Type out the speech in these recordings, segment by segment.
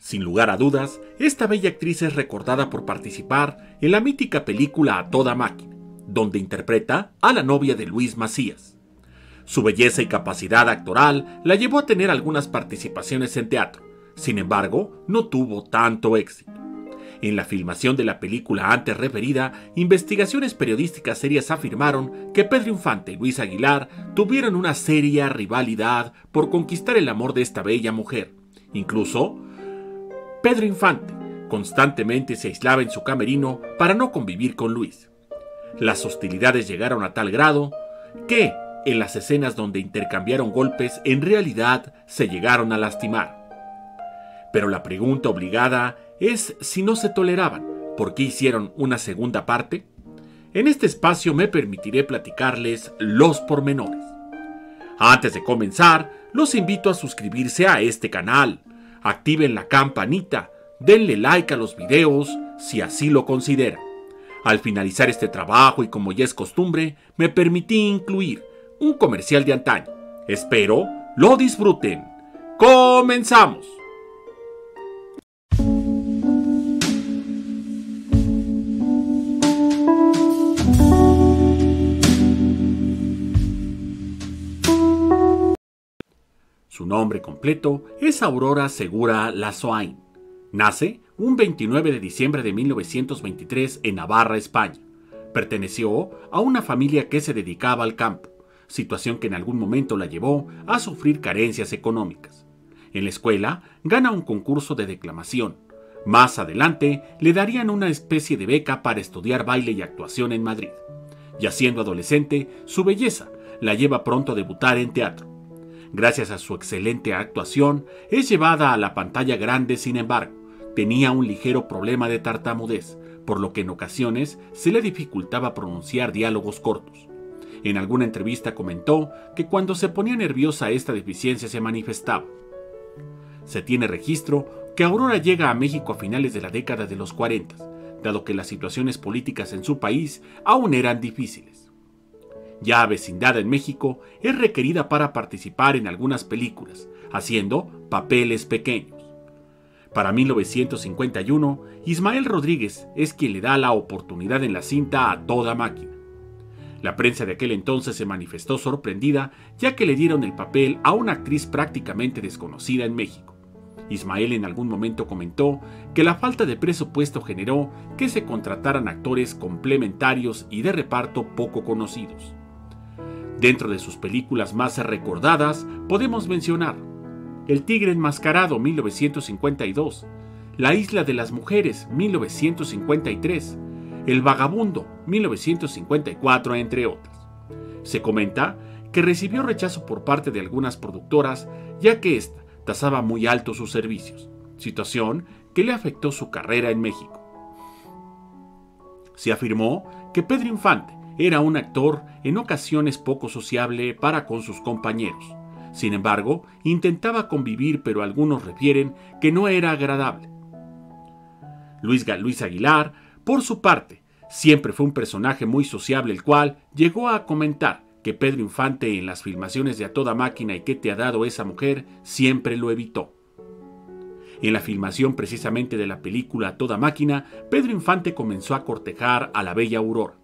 Sin lugar a dudas, esta bella actriz es recordada por participar en la mítica película A Toda Máquina, donde interpreta a la novia de Luis Macías. Su belleza y capacidad actoral la llevó a tener algunas participaciones en teatro, sin embargo, no tuvo tanto éxito. En la filmación de la película antes referida, investigaciones periodísticas serias afirmaron que Pedro Infante y Luis Aguilar tuvieron una seria rivalidad por conquistar el amor de esta bella mujer. Incluso, Pedro Infante constantemente se aislaba en su camerino para no convivir con Luis. Las hostilidades llegaron a tal grado que, en las escenas donde intercambiaron golpes, en realidad se llegaron a lastimar. Pero la pregunta obligada es si no se toleraban, ¿por qué hicieron una segunda parte? En este espacio me permitiré platicarles los pormenores. Antes de comenzar, los invito a suscribirse a este canal, activen la campanita, denle like a los videos si así lo consideran. Al finalizar este trabajo y como ya es costumbre, me permití incluir un comercial de antaño. Espero lo disfruten. ¡Comenzamos! Su nombre completo es Aurora Segura Lazoain. Nace un 29 de diciembre de 1923 en Navarra, España. Perteneció a una familia que se dedicaba al campo, situación que en algún momento la llevó a sufrir carencias económicas. En la escuela gana un concurso de declamación. Más adelante le darían una especie de beca para estudiar baile y actuación en Madrid. Ya siendo adolescente, su belleza la lleva pronto a debutar en teatro. Gracias a su excelente actuación, es llevada a la pantalla grande, sin embargo, tenía un ligero problema de tartamudez, por lo que en ocasiones se le dificultaba pronunciar diálogos cortos. En alguna entrevista comentó que cuando se ponía nerviosa esta deficiencia se manifestaba. Se tiene registro que Aurora llega a México a finales de la década de los 40, dado que las situaciones políticas en su país aún eran difíciles ya vecindada en México, es requerida para participar en algunas películas, haciendo papeles pequeños. Para 1951, Ismael Rodríguez es quien le da la oportunidad en la cinta a toda máquina. La prensa de aquel entonces se manifestó sorprendida ya que le dieron el papel a una actriz prácticamente desconocida en México. Ismael en algún momento comentó que la falta de presupuesto generó que se contrataran actores complementarios y de reparto poco conocidos. Dentro de sus películas más recordadas podemos mencionar El Tigre Enmascarado 1952, La Isla de las Mujeres 1953, El Vagabundo 1954, entre otras. Se comenta que recibió rechazo por parte de algunas productoras ya que ésta tasaba muy alto sus servicios, situación que le afectó su carrera en México. Se afirmó que Pedro Infante era un actor en ocasiones poco sociable para con sus compañeros. Sin embargo, intentaba convivir, pero algunos refieren que no era agradable. Luis, Luis Aguilar, por su parte, siempre fue un personaje muy sociable, el cual llegó a comentar que Pedro Infante en las filmaciones de A Toda Máquina y que te ha dado esa mujer siempre lo evitó. En la filmación precisamente de la película A Toda Máquina, Pedro Infante comenzó a cortejar a la bella Aurora.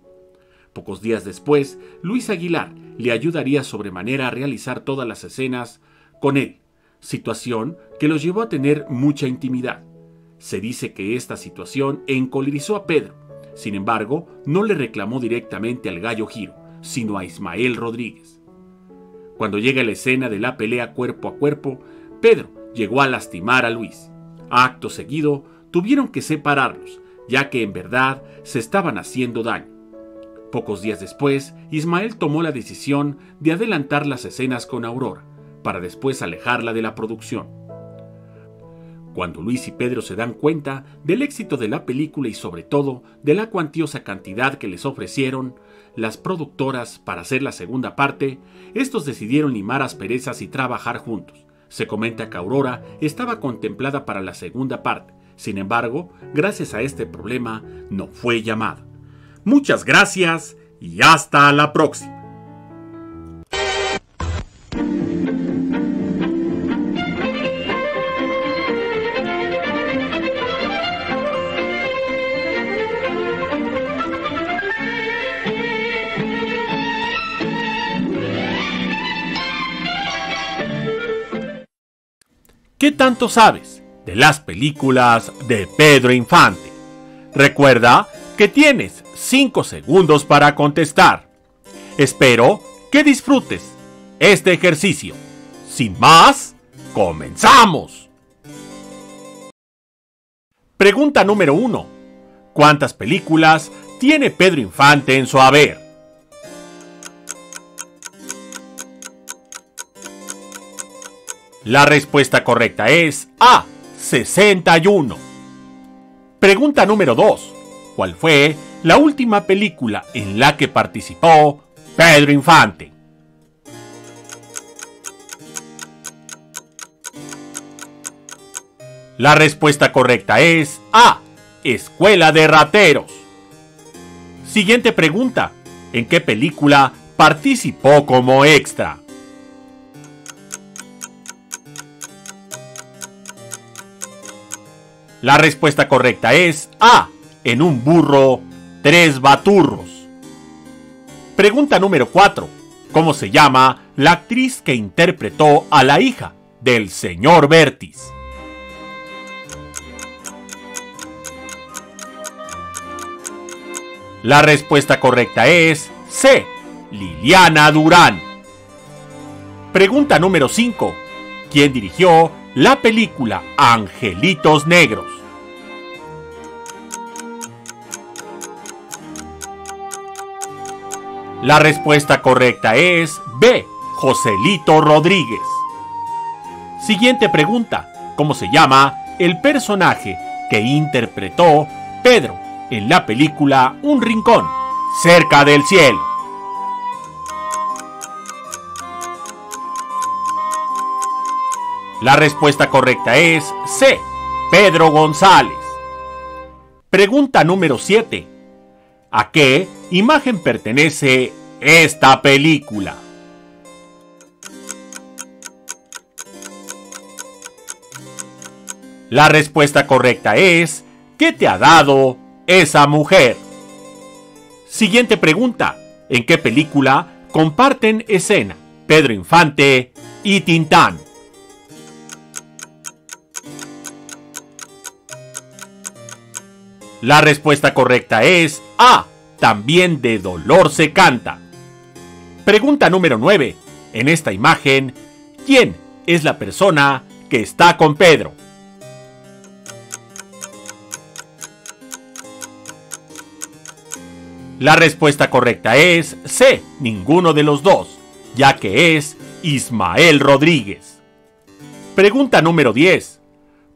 Pocos días después, Luis Aguilar le ayudaría sobremanera a realizar todas las escenas con él, situación que los llevó a tener mucha intimidad. Se dice que esta situación encolerizó a Pedro, sin embargo, no le reclamó directamente al gallo Giro, sino a Ismael Rodríguez. Cuando llega la escena de la pelea cuerpo a cuerpo, Pedro llegó a lastimar a Luis. Acto seguido, tuvieron que separarlos, ya que en verdad se estaban haciendo daño. Pocos días después, Ismael tomó la decisión de adelantar las escenas con Aurora, para después alejarla de la producción. Cuando Luis y Pedro se dan cuenta del éxito de la película y sobre todo de la cuantiosa cantidad que les ofrecieron las productoras para hacer la segunda parte, estos decidieron limar asperezas y trabajar juntos. Se comenta que Aurora estaba contemplada para la segunda parte, sin embargo, gracias a este problema no fue llamada. Muchas gracias y hasta la próxima. ¿Qué tanto sabes de las películas de Pedro Infante? Recuerda que tienes 5 segundos para contestar. Espero que disfrutes este ejercicio. Sin más, comenzamos. Pregunta número 1. ¿Cuántas películas tiene Pedro Infante en su haber? La respuesta correcta es A. 61. Pregunta número 2. ¿Cuál fue la última película en la que participó Pedro Infante? La respuesta correcta es A. Escuela de Rateros. Siguiente pregunta. ¿En qué película participó como extra? La respuesta correcta es A. En un burro, tres baturros. Pregunta número 4. ¿Cómo se llama la actriz que interpretó a la hija del señor Bertis? La respuesta correcta es C. Liliana Durán. Pregunta número 5. ¿Quién dirigió la película Angelitos Negros? La respuesta correcta es B. Joselito Rodríguez. Siguiente pregunta. ¿Cómo se llama el personaje que interpretó Pedro en la película Un Rincón, cerca del cielo. La respuesta correcta es C. Pedro González. Pregunta número 7. ¿A qué imagen pertenece esta película? La respuesta correcta es ¿Qué te ha dado esa mujer. Siguiente pregunta. ¿En qué película comparten escena Pedro Infante y Tintán? La respuesta correcta es A. También de dolor se canta. Pregunta número 9. En esta imagen, ¿quién es la persona que está con Pedro? La respuesta correcta es C, ninguno de los dos, ya que es Ismael Rodríguez. Pregunta número 10.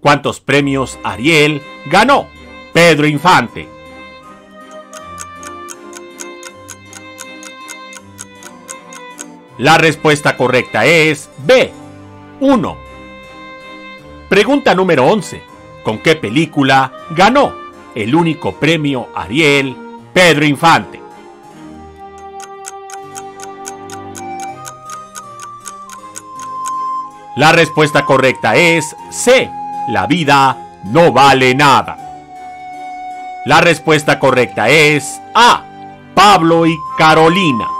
¿Cuántos premios Ariel ganó Pedro Infante? La respuesta correcta es B, 1. Pregunta número 11. ¿Con qué película ganó el único premio Ariel Pedro Infante. La respuesta correcta es C. La vida no vale nada. La respuesta correcta es A. Pablo y Carolina.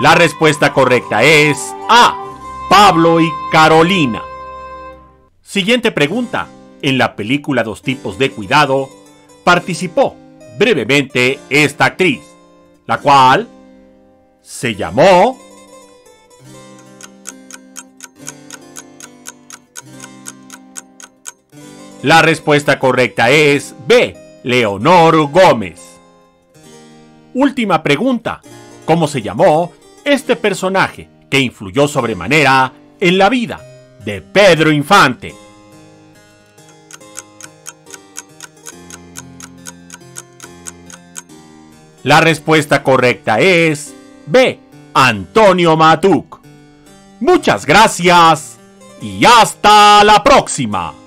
La respuesta correcta es A. Pablo y Carolina. Siguiente pregunta. En la película Dos tipos de cuidado participó brevemente esta actriz, la cual se llamó La respuesta correcta es B. Leonor Gómez. Última pregunta. ¿Cómo se llamó este personaje que influyó sobremanera en la vida de Pedro Infante? La respuesta correcta es B. Antonio Matuk. Muchas gracias y hasta la próxima.